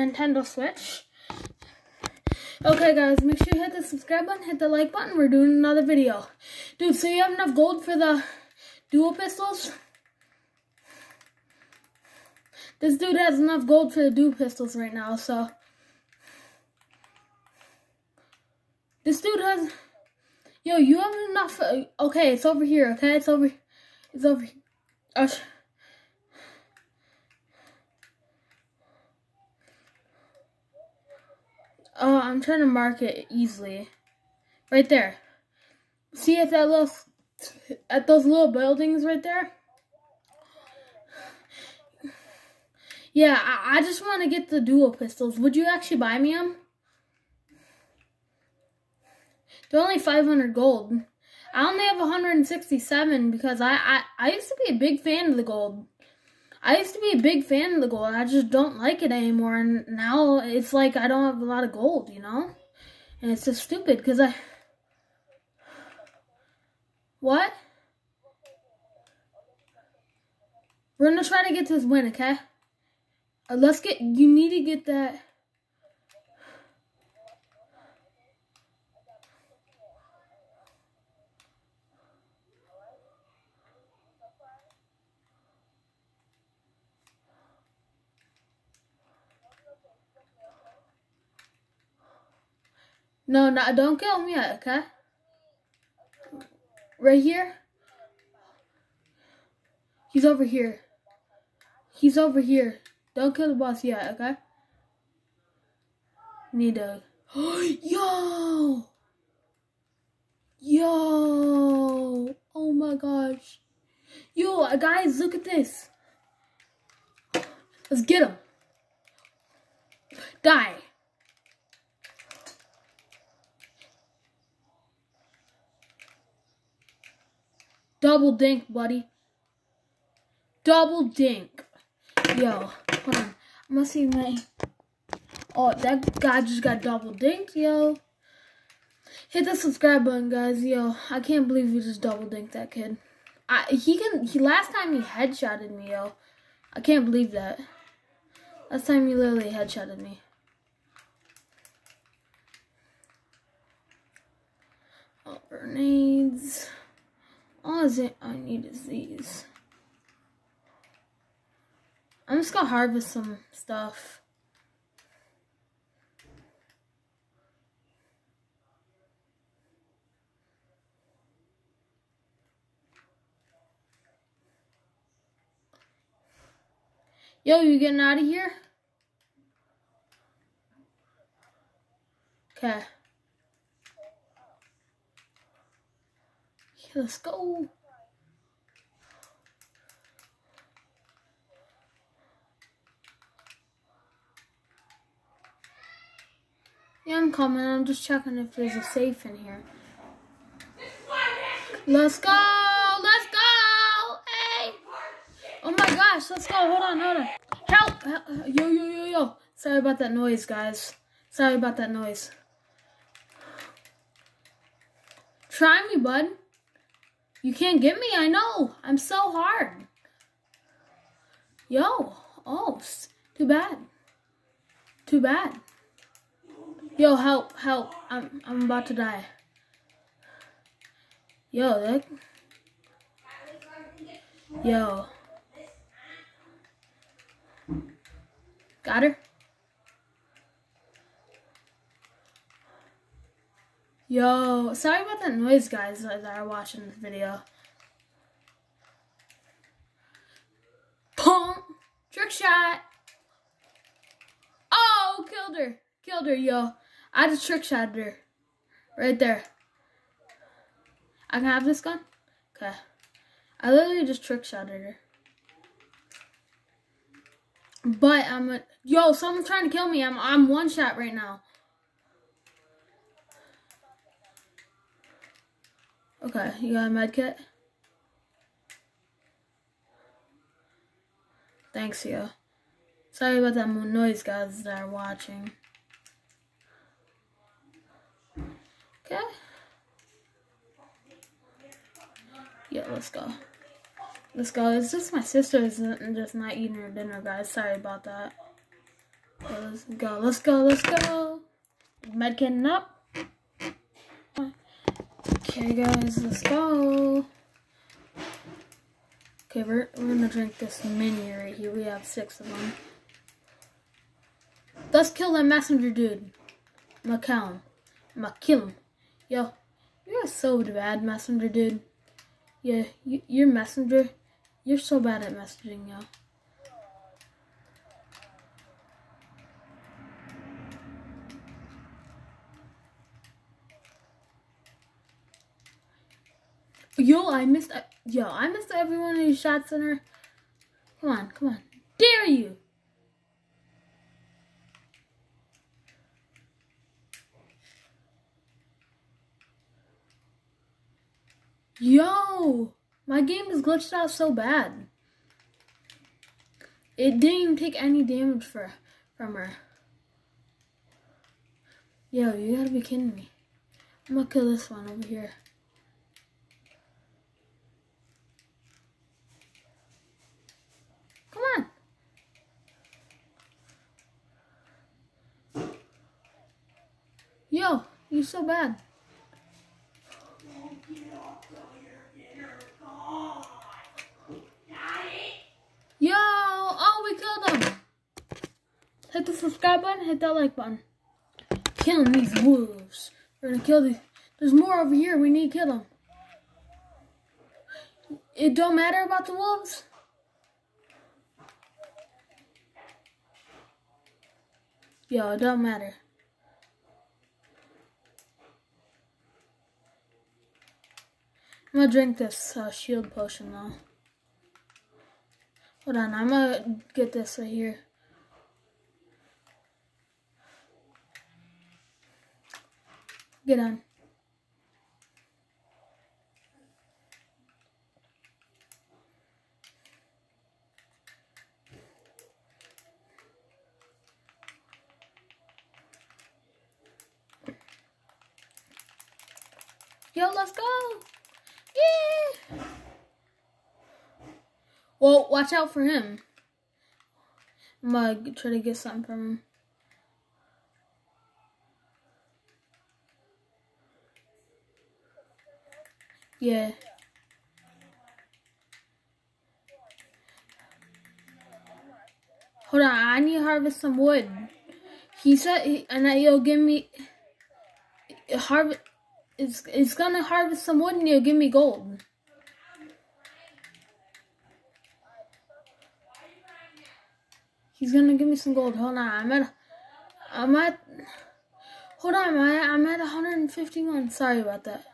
Nintendo Switch. Okay, guys, make sure you hit the subscribe button, hit the like button. We're doing another video. Dude, so you have enough gold for the dual pistols? This dude has enough gold for the dual pistols right now, so. This dude has. Yo, you have enough. Uh, okay, it's over here, okay? It's over. It's over here. Oh, I'm trying to mark it easily. Right there. See at that little, at those little buildings right there? Yeah, I, I just want to get the dual pistols. Would you actually buy me them? They're only 500 gold. I only have 167 because I, I, I used to be a big fan of the gold. I used to be a big fan of the gold. I just don't like it anymore. And now it's like I don't have a lot of gold, you know? And it's just stupid because I. What? We're going to try to get this win, okay? Uh, let's get. You need to get that. No, no, don't kill yet, okay? Right here? He's over here. He's over here. Don't kill the boss yet, okay? Need to... Yo! Yo! Oh my gosh. Yo, guys, look at this. Let's get him. Die. Double dink, buddy. Double dink. Yo, hold on. I must see my... Oh, that guy just got double dinked, yo. Hit the subscribe button, guys. Yo, I can't believe you just double dinked that kid. I he can he last time he headshotted me, yo. I can't believe that. Last time he literally headshotted me. Oh, grenades. All I need is these. I'm just gonna harvest some stuff. Yo, you getting out of here? Okay. Let's go. Yeah, I'm coming. I'm just checking if there's a safe in here. Let's go! Let's go! Hey! Oh my gosh, let's go. Hold on, hold on. Help! Yo, yo, yo, yo. Sorry about that noise, guys. Sorry about that noise. Try me, bud. You can't get me, I know. I'm so hard. Yo, oh, too bad. Too bad. Yo, help, help. I'm I'm about to die. Yo, that Yo. Got her? Yo, sorry about that noise, guys, that are watching this video. Pump! Trick shot! Oh, killed her. Killed her, yo. I just trick shot her. Right there. I can have this gun? Okay. I literally just trick shot her. But I'm a, yo, someone's trying to kill me. I'm I'm one shot right now. Okay, you got a med kit? Thanks, yo. Sorry about that noise, guys, that are watching. Okay. Yeah, let's go. Let's go. It's just my sister is just not eating her dinner, guys. Sorry about that. let's go, let's go, let's go. Medkitting up. Okay, guys, let's go. Okay, we're, we're gonna drink this mini right here. We have six of them. Let's kill that messenger dude. I'm gonna kill him. I'm gonna kill him. Yo, you're so bad, messenger dude. Yeah, you, you're messenger. You're so bad at messaging, yo. Yo, I missed. Uh, yo, I missed every one of these shots in her. Come on, come on. Dare you! Yo! My game is glitched out so bad. It didn't even take any damage for, from her. Yo, you gotta be kidding me. I'm gonna kill this one over here. Come on. Yo, you're so bad. Yo! Oh, we killed him! Hit the subscribe button, hit that like button. Killing these wolves. We're gonna kill these. There's more over here. We need to kill them. It don't matter about the wolves? Yo, it don't matter. I'm gonna drink this uh, shield potion though. Hold on, I'm gonna get this right here. Get on. Yo, let's go! Yeah! Well, watch out for him. I'm gonna try to get something from him. Yeah. Hold on, I need to harvest some wood. He said, and he'll give me harvest. It's it's gonna harvest some wood and he'll give me gold. He's gonna give me some gold. Hold on, I'm at, I'm at. Hold on, I'm I'm at 151. Sorry about that.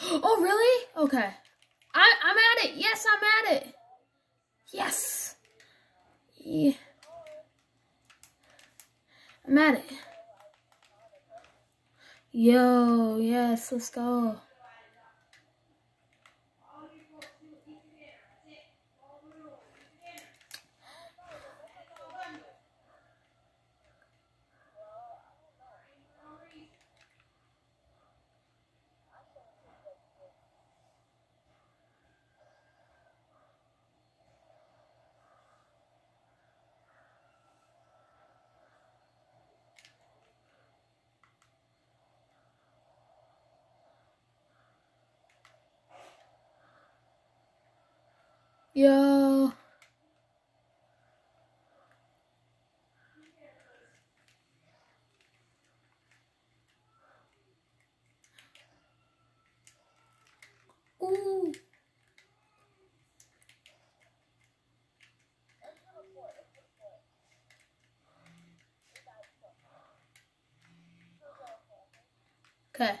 Oh, really? Okay. I, I'm at it. Yes, I'm at it. Yes. Yeah. I'm at it. Yo, yes, let's go. Yo. Ooh. Okay.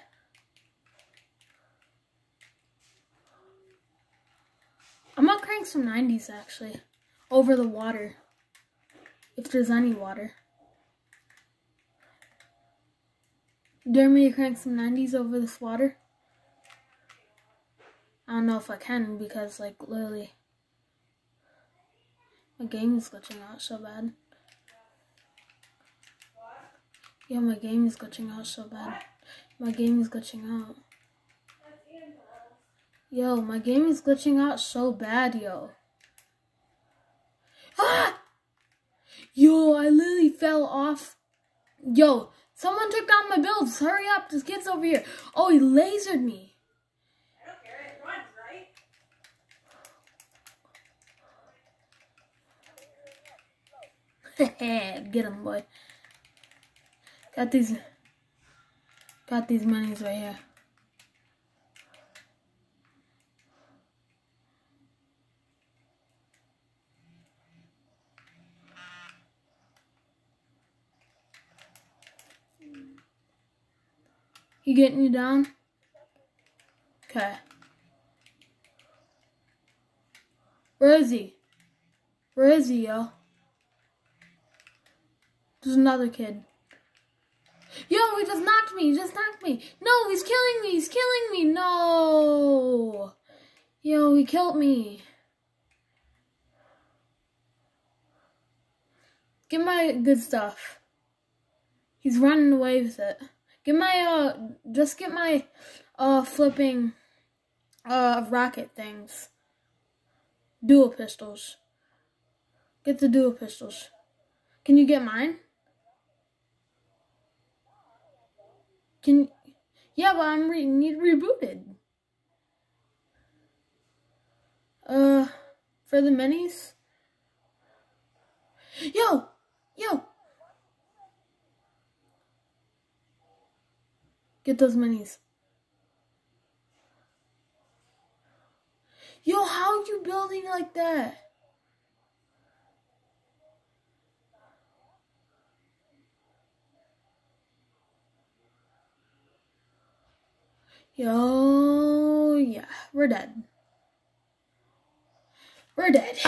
I'm gonna crank some 90s actually. Over the water. If there's any water. Dare me to crank some 90s over this water? I don't know if I can because like literally my game is glitching out so bad. Yeah, my game is glitching out so bad. My game is glitching out. Yo, my game is glitching out so bad, yo. Ah! Yo, I literally fell off. Yo, someone took down my builds. Hurry up, this kid's over here. Oh, he lasered me. I don't care. It runs, right? Get him, boy. Got these. Got these minis right here. You getting you down? Okay. Where is he? Where is he, yo? There's another kid. Yo, he just knocked me. He just knocked me. No, he's killing me. He's killing me. No. Yo, he killed me. Get my good stuff. He's running away with it. Get my, uh, just get my, uh, flipping, uh, rocket things. Dual pistols. Get the dual pistols. Can you get mine? Can yeah, but I'm re need rebooted. Uh, for the minis. Yo, yo. Get those minis. Yo, how are you building like that? Yo, yeah, we're dead. We're dead.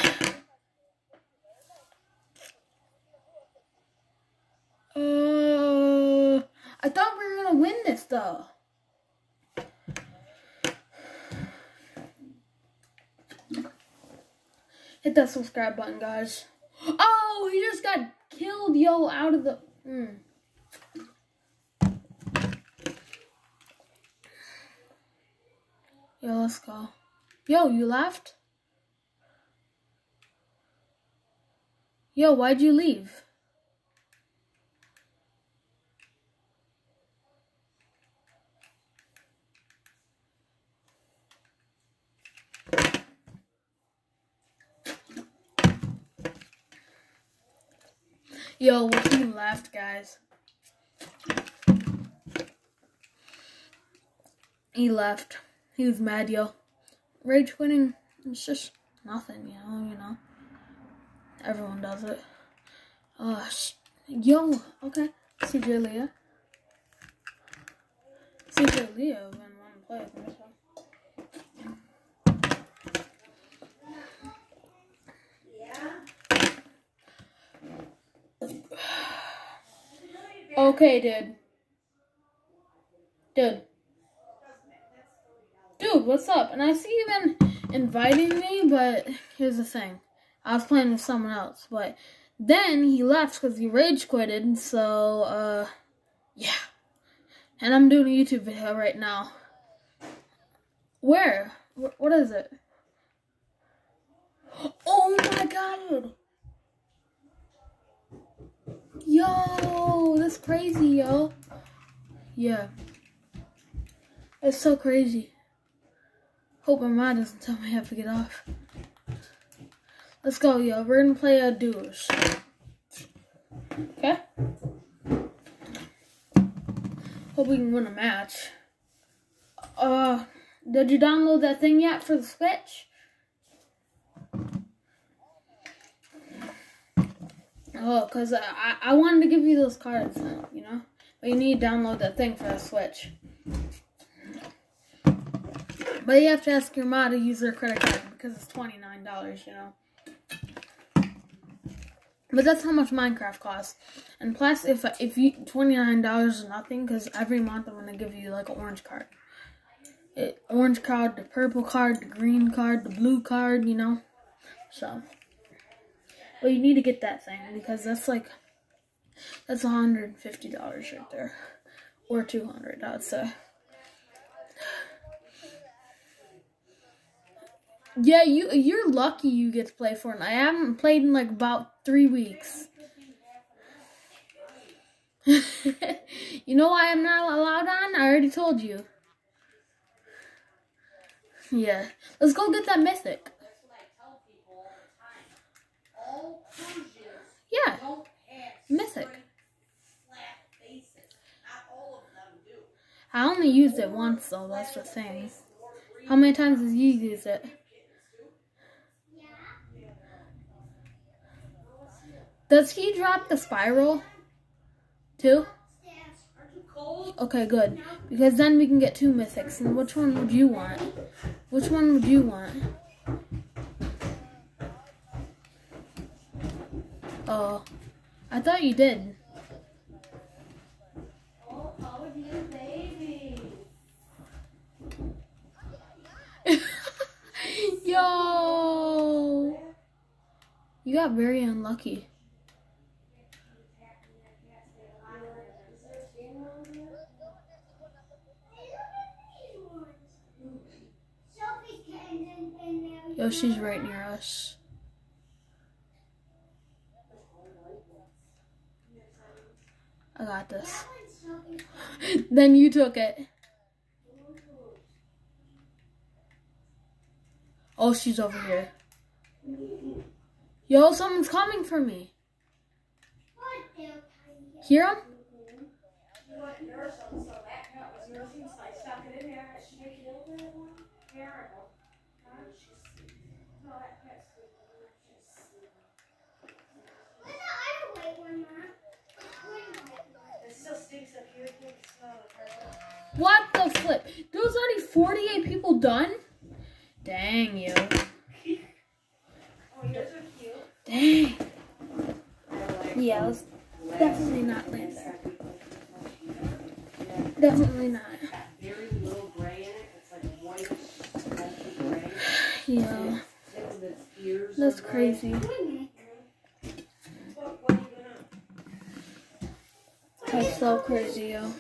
Uh, I thought we were gonna win this though. Hit that subscribe button, guys. Oh, he just got killed, yo, out of the. Mm. Yo, let's go. Yo, you left? Yo, why'd you leave? Yo, he left, guys. He left. He was mad, yo. Rage quitting, it's just nothing, you know, you know. Everyone does it. Uh, yo, okay. CJ Leah. CJ Leah wanting to play with me, so. Okay, dude. Dude. Dude, what's up? And I see you been inviting me, but here's the thing. I was playing with someone else, but then he left because he rage quitted, so, uh, yeah. And I'm doing a YouTube video right now. Where? What is it? Oh my god! Yo, that's crazy, yo. Yeah. It's so crazy. Hope my mom doesn't tell me I have to get off. Let's go, yo. We're gonna play a duos. Okay? Hope we can win a match. Uh, did you download that thing yet for the Switch? Oh, because I, I wanted to give you those cards, you know? But you need to download that thing for the Switch. But you have to ask your mom to use their credit card because it's $29, you know? But that's how much Minecraft costs. And plus, if if you $29 is nothing, because every month I'm going to give you like an orange card. It, orange card, the purple card, the green card, the blue card, you know? So. Well, you need to get that thing because that's like, that's $150 right there. Or 200 I'd say. Yeah, you you're lucky you get to play Fortnite. I haven't played in like about three weeks. you know why I'm not allowed on? I already told you. Yeah. Let's go get that mythic. That's what I tell people all the time. All Persians Yeah, don't have Mythic. straight, flat faces. Not all of them do. I only used it once though, that's the thing. How many times has you used it? Does he drop the spiral? Too? Aren't you cold? Okay, good. Because then we can get two mythics. And which one would you want? Which one would you want? Oh, I thought you did. Oh? Yo! You got very unlucky. Yo, she's right near us. I got this. then you took it. Oh, she's over here. Yo, someone's coming for me. Hear him? You want yours, so so that cat was nursing, so I stuck it in there. She make it over there one? Terrible. God, she's, no, that cat's sleeping. She's sleeping. It still stinks up here. You can smell it. What the flip? There's already 48 people done? Dang you. Oh, yours are cute. Dang. Yeah, let's definitely not land there. Definitely not. very little gray in it. It's like white, smoky gray. Yeah, Tip of its ears are that's crazy. What, what are you gonna? That's so crazy, yo.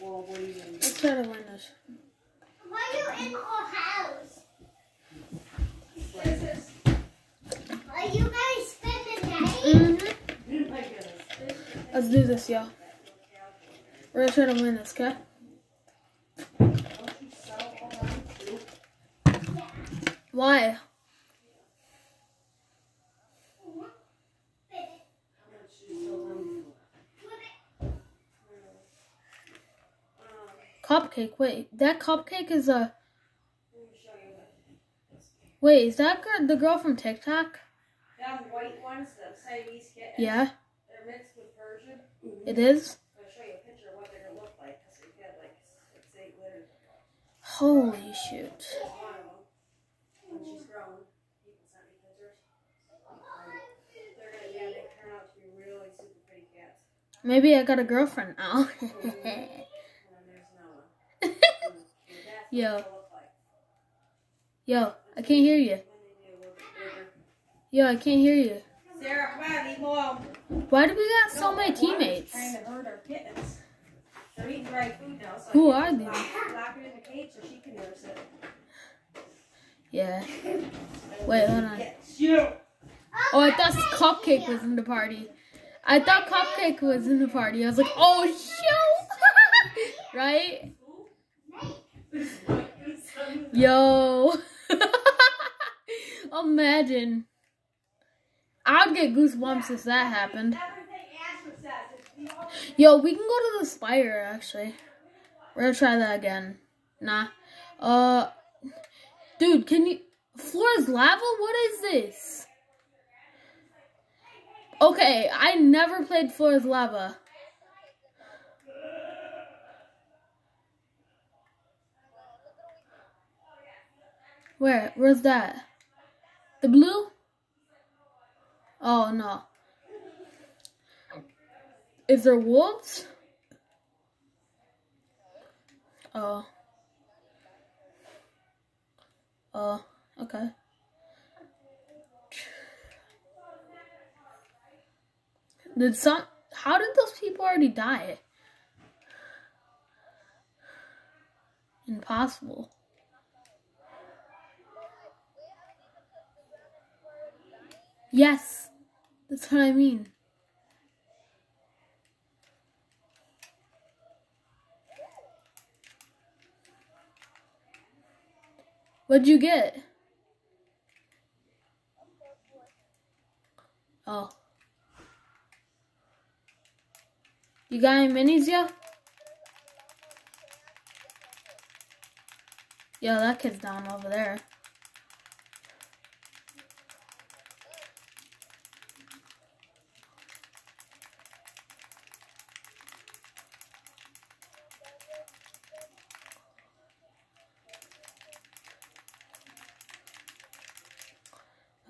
Well, what are you gonna do? Let's try to win this. Why are you in our house? This Are you guys spend the day? Let's do this, yo. We're gonna try to win this, okay? Don't you sell online too? Why? How much you sell them Cupcake. Wait, that cupcake is a. let me show you. Wait, is that girl, the girl from TikTok? Them white ones, the Siamese kittens. Yeah, They're mixed with Persian. it is. I'm show you a picture of what they're gonna look like, cause we've had like six, eight litters. Holy shoot. There's one of them. When she's grown, people sent me pictures. They're gonna, yeah, they turn out to be really super pretty cats. Maybe I got a girlfriend now. Mm-hmm. And then there's Noah. And that's what Yo. Yo, I can't hear you. when they get a little bit bigger. Yo, I can't hear you. Sarah, come on, eat more. Why do we got so many that one is teammates? Trying to herd our kittens. They're eating dry food now, so Who are they? Lock, lock her in the cage so she can nurse it. Yeah. Wait, hold on. Oh, I thought Cupcake was in the party. I thought Cupcake was in the party. I was like, oh shoot! right? Yo. Imagine. I'd get goosebumps if that happened. Yo, we can go to the spire actually. We're gonna try that again. Nah. Uh dude, can you floor is lava? What is this? Okay, I never played floor is lava. Where? Where's that? The blue? Oh no. Is there wolves? Oh. Oh, okay. Did some how did those people already die? impossible. Yes, that's what I mean. What'd you get? Oh. You got any minis yet? Yo, that kid's down over there.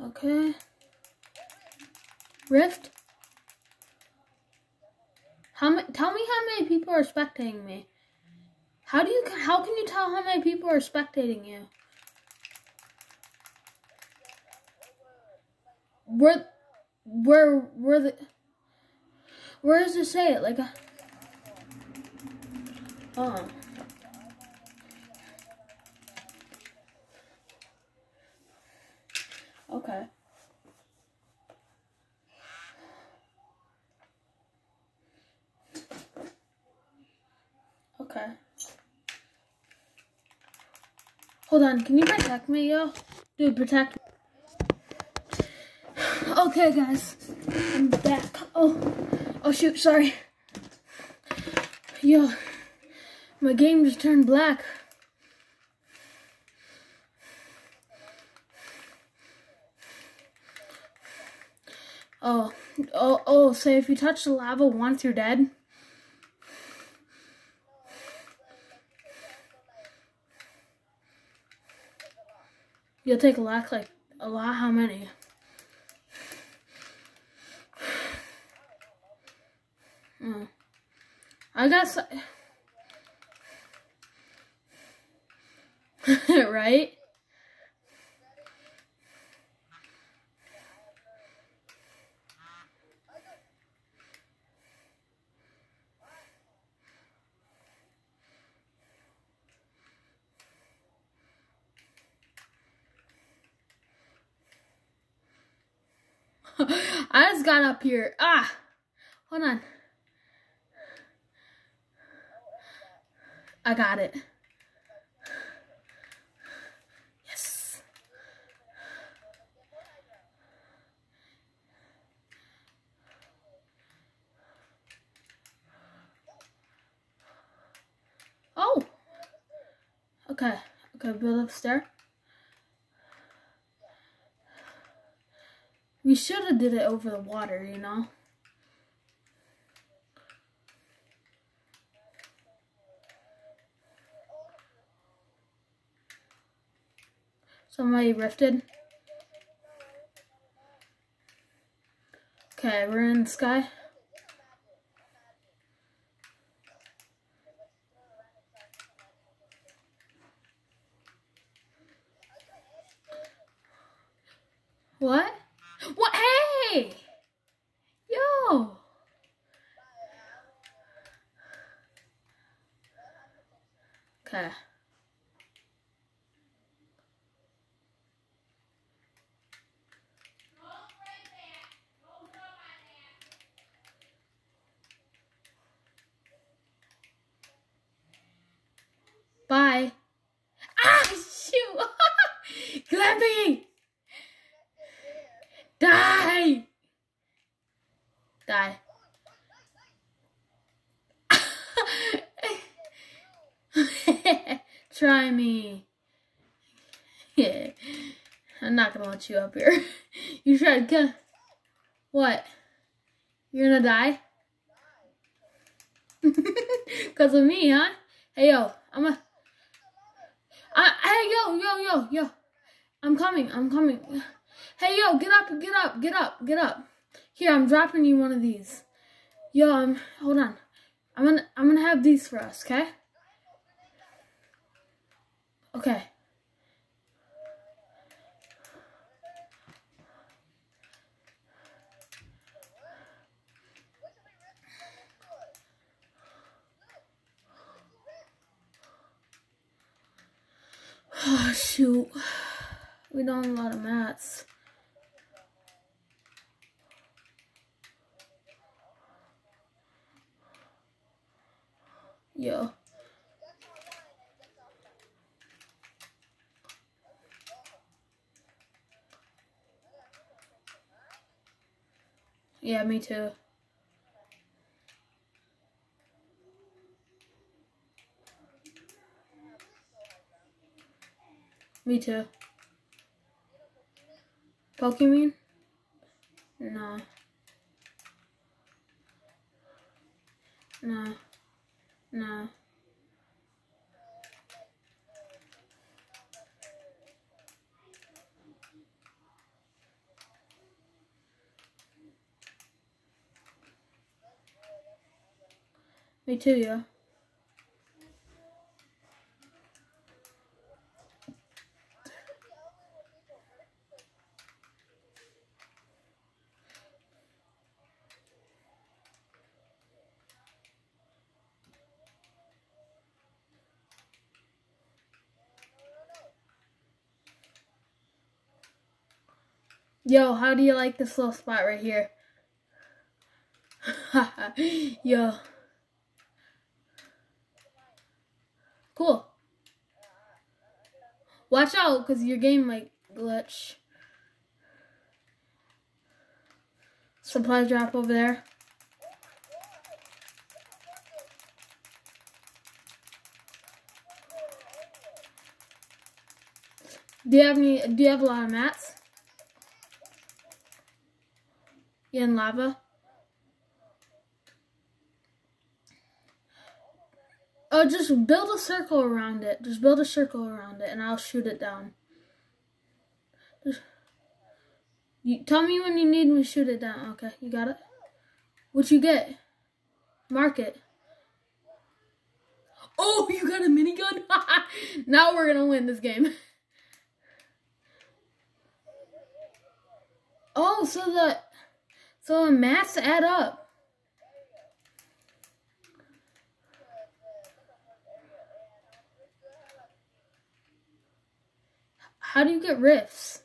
Okay. Rift? How ma- tell me how many people are spectating me. How do you how can you tell how many people are spectating you? Where where where the where does it say it? Like a Oh. Okay. Okay. Hold on, can you protect me, yo? Dude, protect me. Okay, guys. I'm back. Oh, oh shoot, sorry. Yo, my game just turned black. Oh, oh, oh, so if you touch the lava once, you're dead? You'll take a lot, like, a lot, how many? Hmm. I got right? Just got up here. Ah, hold on. I got it. Yes. Oh. Okay. Okay, build up should have did it over the water, you know? Somebody rifted. Okay, we're in the sky. What? What? Hey! Yo! Okay. Bye. Ah, shoot! Glampy! Die! Die. Try me. Yeah. Let you up here. you tried to What? You're gonna die? Cause of me, huh? Hey yo, I'm a I, hey yo, yo, yo, yo. I'm coming, I'm coming. Hey, yo, get up, get up, get up, get up. Here, I'm dropping you one of these. Yo, I'm, hold on. I'm gonna, I'm gonna have these for us, okay? Okay. Oh, shoot. We don't have a lot of mats. Yo. Yeah, me too. Me too. Pokemon? No. No. No. Me too, yeah. Yo, how do you like this little spot right here? Yo. Cool. Watch out, because your game might glitch. Supply drop over there. Do you have any, do you have a lot of mats? In lava? Oh, just build a circle around it. Just build a circle around it, and I'll shoot it down. Just, you tell me when you need me to shoot it down. Okay, you got it. What you get? Mark it. Oh, you got a minigun? now we're gonna win this game. Oh, so the so maths add up. How do you get rifts?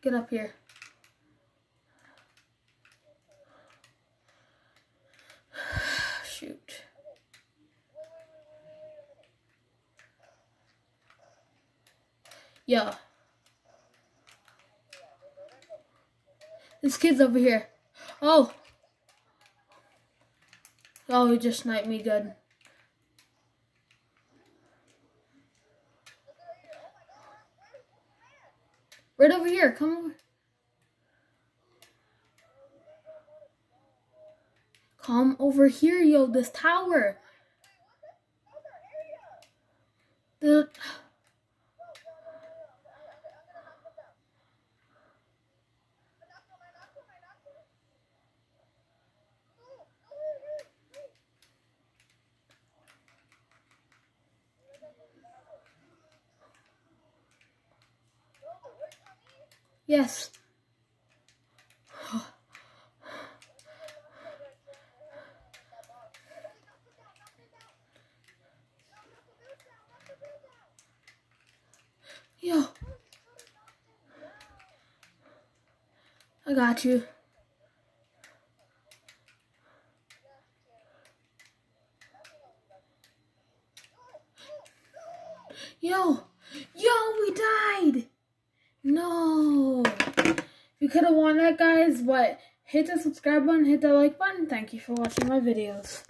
Get up here. Shoot. Yeah. This kid's over here. Oh. Oh, he just sniped me good. Right over here. Come over. Come over here, yo. This tower. The... Yes. Yo. I got you. Yo. Yo, we died. No. We could have won that, guys, but hit the subscribe button, hit the like button. Thank you for watching my videos.